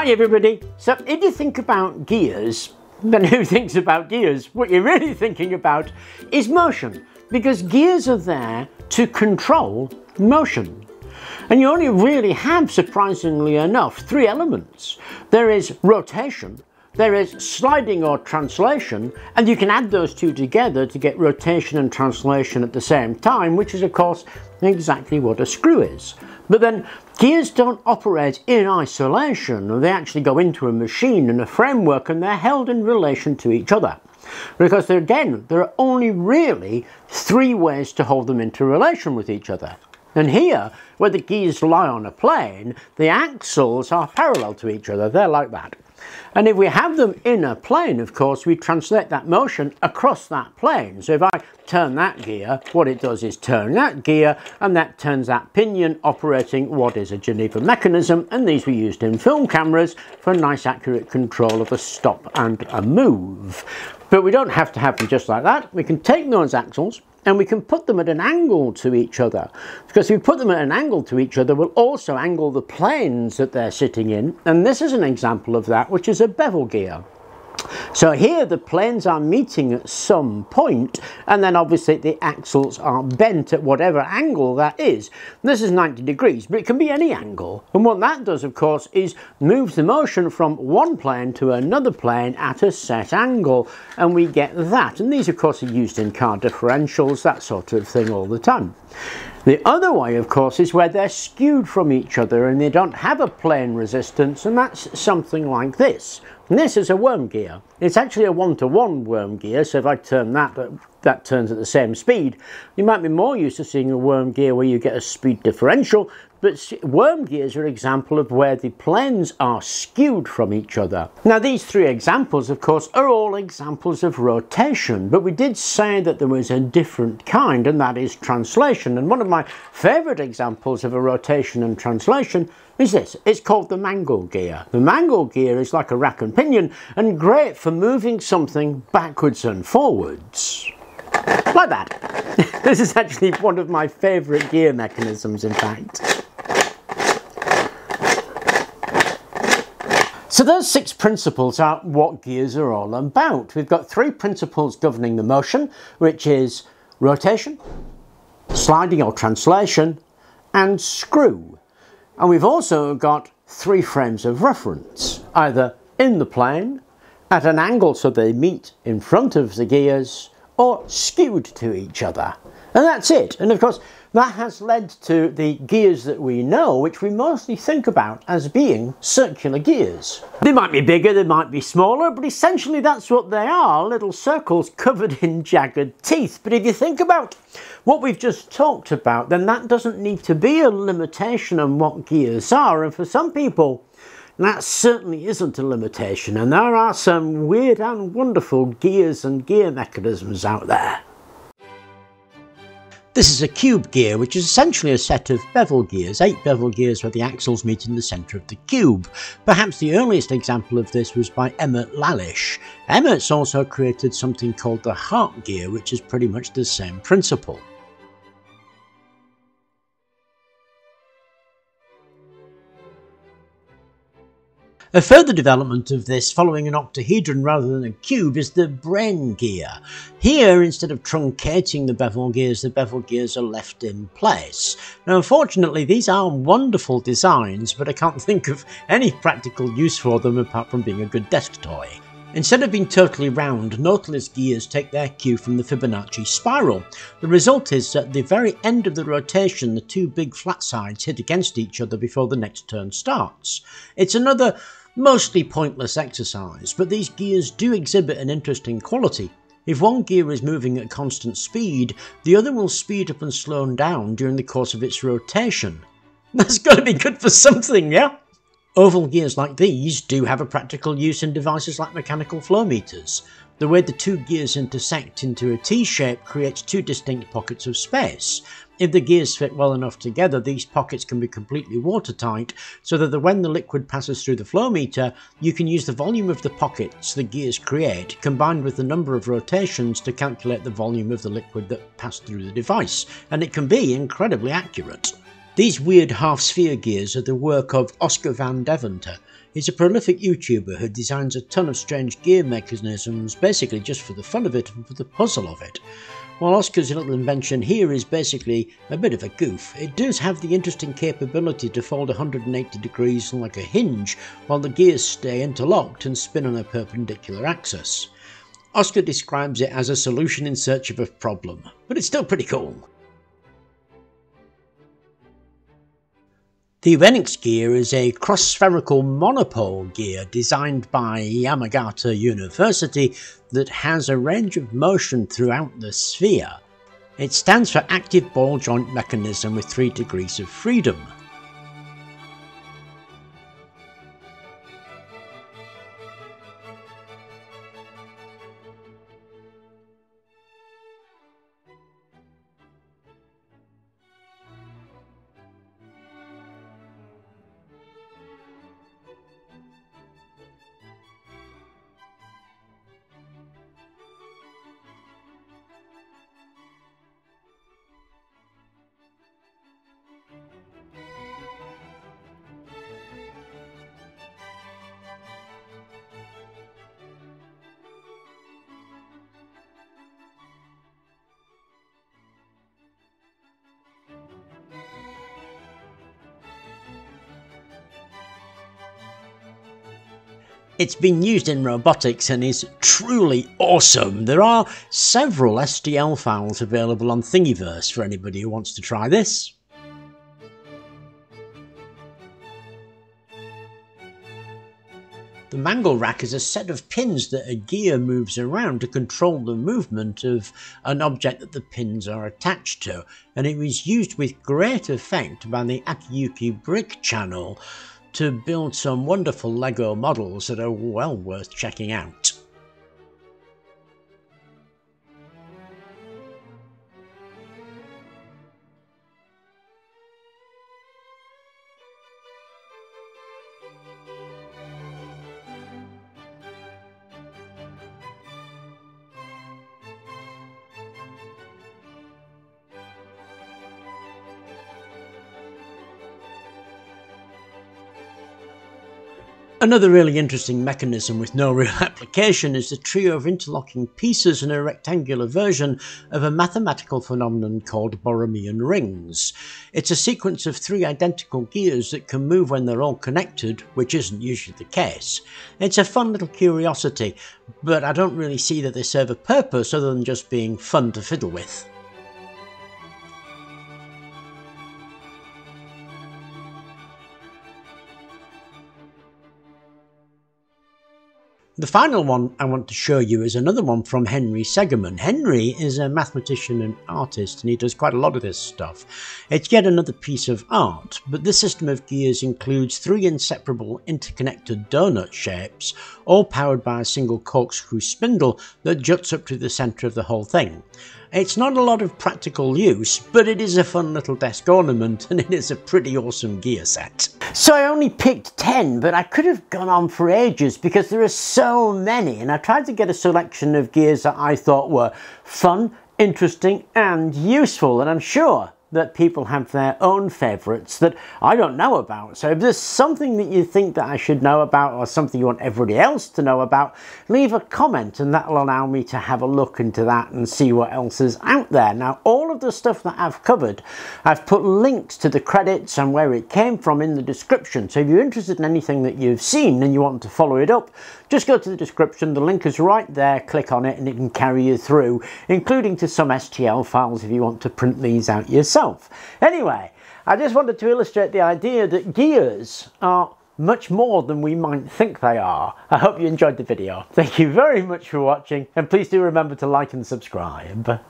Hi everybody! So if you think about gears, then who thinks about gears? What you're really thinking about is motion, because gears are there to control motion. And you only really have, surprisingly enough, three elements. There is rotation, there is sliding or translation, and you can add those two together to get rotation and translation at the same time, which is of course exactly what a screw is. But then gears don't operate in isolation, they actually go into a machine and a framework and they're held in relation to each other. Because again, there are only really three ways to hold them into relation with each other. And here, where the gears lie on a plane, the axles are parallel to each other, they're like that. And if we have them in a plane, of course, we translate that motion across that plane. So if I turn that gear, what it does is turn that gear, and that turns that pinion operating what is a Geneva mechanism, and these were used in film cameras for nice accurate control of a stop and a move. But we don't have to have them just like that. We can take those axles, and we can put them at an angle to each other because if we put them at an angle to each other we'll also angle the planes that they're sitting in and this is an example of that which is a bevel gear. So here the planes are meeting at some point and then obviously the axles are bent at whatever angle that is. This is 90 degrees but it can be any angle and what that does of course is moves the motion from one plane to another plane at a set angle and we get that and these of course are used in car differentials that sort of thing all the time. The other way, of course, is where they're skewed from each other and they don't have a plane resistance, and that's something like this. And this is a worm gear. It's actually a one-to-one -one worm gear, so if I turn that, that turns at the same speed. You might be more used to seeing a worm gear where you get a speed differential, but worm gears are an example of where the planes are skewed from each other. Now these three examples of course are all examples of rotation but we did say that there was a different kind and that is translation and one of my favourite examples of a rotation and translation is this. It's called the mangle gear. The mangle gear is like a rack and pinion and great for moving something backwards and forwards. Like that. this is actually one of my favourite gear mechanisms in fact. So those six principles are what gears are all about. We've got three principles governing the motion, which is rotation, sliding or translation, and screw. And we've also got three frames of reference, either in the plane, at an angle so they meet in front of the gears, or skewed to each other. And that's it. And of course, that has led to the gears that we know, which we mostly think about as being circular gears. They might be bigger, they might be smaller, but essentially that's what they are, little circles covered in jagged teeth. But if you think about what we've just talked about, then that doesn't need to be a limitation on what gears are. And for some people, that certainly isn't a limitation. And there are some weird and wonderful gears and gear mechanisms out there. This is a cube gear, which is essentially a set of bevel gears, eight bevel gears where the axles meet in the centre of the cube. Perhaps the earliest example of this was by Emmett Lalish. Emmett's also created something called the heart gear, which is pretty much the same principle. A further development of this, following an octahedron rather than a cube, is the Brain gear. Here, instead of truncating the bevel gears, the bevel gears are left in place. Now, unfortunately, these are wonderful designs, but I can't think of any practical use for them apart from being a good desk toy. Instead of being totally round, Nautilus gears take their cue from the Fibonacci spiral. The result is that at the very end of the rotation, the two big flat sides hit against each other before the next turn starts. It's another Mostly pointless exercise, but these gears do exhibit an interesting quality. If one gear is moving at constant speed, the other will speed up and slow down during the course of its rotation. That's got to be good for something, yeah? Oval gears like these do have a practical use in devices like mechanical flow meters. The way the two gears intersect into a T-shape creates two distinct pockets of space. If the gears fit well enough together, these pockets can be completely watertight, so that when the liquid passes through the flow meter, you can use the volume of the pockets the gears create, combined with the number of rotations to calculate the volume of the liquid that passed through the device, and it can be incredibly accurate. These weird half-sphere gears are the work of Oskar van Deventer, He's a prolific YouTuber who designs a ton of strange gear mechanisms basically just for the fun of it and for the puzzle of it. While Oskar's little invention here is basically a bit of a goof, it does have the interesting capability to fold 180 degrees like a hinge while the gears stay interlocked and spin on a perpendicular axis. Oskar describes it as a solution in search of a problem, but it's still pretty cool. The ABENICS gear is a cross-spherical monopole gear designed by Yamagata University that has a range of motion throughout the sphere. It stands for Active Ball Joint Mechanism with 3 degrees of freedom. It's been used in robotics and is truly awesome. There are several STL files available on Thingiverse for anybody who wants to try this. The mangle rack is a set of pins that a gear moves around to control the movement of an object that the pins are attached to, and it was used with great effect by the Akiyuki Brick channel to build some wonderful LEGO models that are well worth checking out. Another really interesting mechanism with no real application is the trio of interlocking pieces in a rectangular version of a mathematical phenomenon called Borromean rings. It's a sequence of three identical gears that can move when they're all connected, which isn't usually the case. It's a fun little curiosity, but I don't really see that they serve a purpose other than just being fun to fiddle with. The final one I want to show you is another one from Henry Segerman. Henry is a mathematician and artist and he does quite a lot of this stuff. It's yet another piece of art, but this system of gears includes three inseparable interconnected donut shapes, all powered by a single corkscrew spindle that juts up to the centre of the whole thing. It's not a lot of practical use, but it is a fun little desk ornament and it is a pretty awesome gear set. So I only picked 10, but I could have gone on for ages because there are so many and I tried to get a selection of gears that I thought were fun, interesting and useful and I'm sure that people have their own favourites that I don't know about. So if there's something that you think that I should know about or something you want everybody else to know about, leave a comment and that'll allow me to have a look into that and see what else is out there. Now all of the stuff that I've covered, I've put links to the credits and where it came from in the description. So if you're interested in anything that you've seen and you want to follow it up, just go to the description, the link is right there, click on it and it can carry you through, including to some STL files if you want to print these out yourself. Anyway, I just wanted to illustrate the idea that gears are much more than we might think they are. I hope you enjoyed the video. Thank you very much for watching and please do remember to like and subscribe.